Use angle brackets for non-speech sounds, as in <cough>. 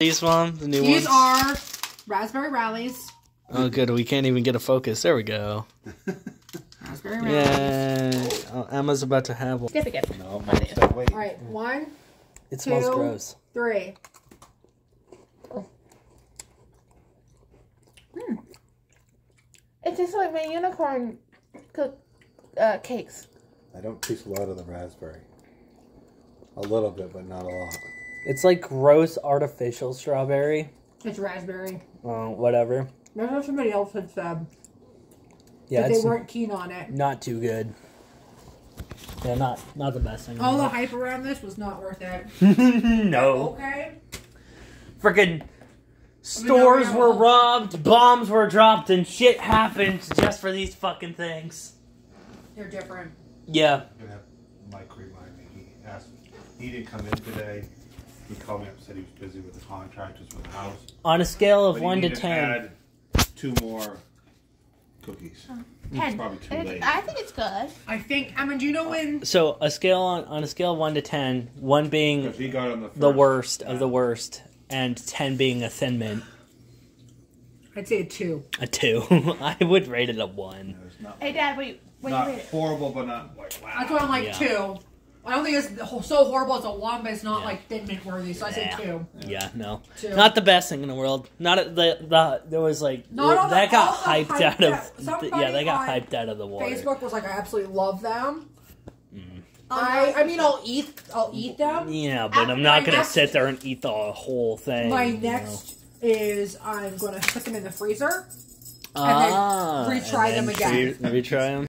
These one, the new ones. These ones. are raspberry rallies. Oh, good. We can't even get a focus. There we go. Raspberry rallies. Yeah. Oh, Emma's about to have one. Skip again. No, Mom said wait. All right, one, It smells Two. gross. three. It tastes like my unicorn cook uh, cakes. I don't taste a lot of the raspberry. A little bit, but not a lot. It's like gross artificial strawberry. It's raspberry. Oh, whatever. That's what somebody else had said. Yeah, but they weren't keen on it. not too good. Yeah, not not the best thing. All the hype around this was not worth it. <laughs> no. Okay. Freaking stores yeah, were well- robbed, bombs were dropped, and shit happened just for these fucking things. They're different. Yeah. I'm gonna have Mike remind me. He asked. He didn't come in today. He called me up. Said he was busy with the contractors for the house. On a scale of But he one to needed ten. add two more cookies. Um, it's Ten. probably too It's- late. I think it's good. I think. I mean, do you know uh, when? So a scale on, on a scale of one to ten, one being he got on the, the first worst of the worst, and ten being a thin mint, I'd say a two. a two. <laughs> I would rate it a one. It's not, Hey, Dad, wait. What do you not rate it? horrible, but not like wow. That's why I'm like Yeah. two. I don't think it's so horrible as a one, but it's not Yeah. like thin mint worthy. So I say two. Yeah, no, Two. not the best thing in the world. Not at the the there was like Not all the- that got all hyped hype out that- of somebody yeah they got hyped out of the water. Facebook was like, I absolutely love them. Mm-hmm. I, I mean, I'll eat, I'll eat them. Yeah, but At I'm not gonna next- sit there and eat the whole thing. My you know. next is I'm gonna put them in the freezer. ah, then retry and them then again. Re- retry them.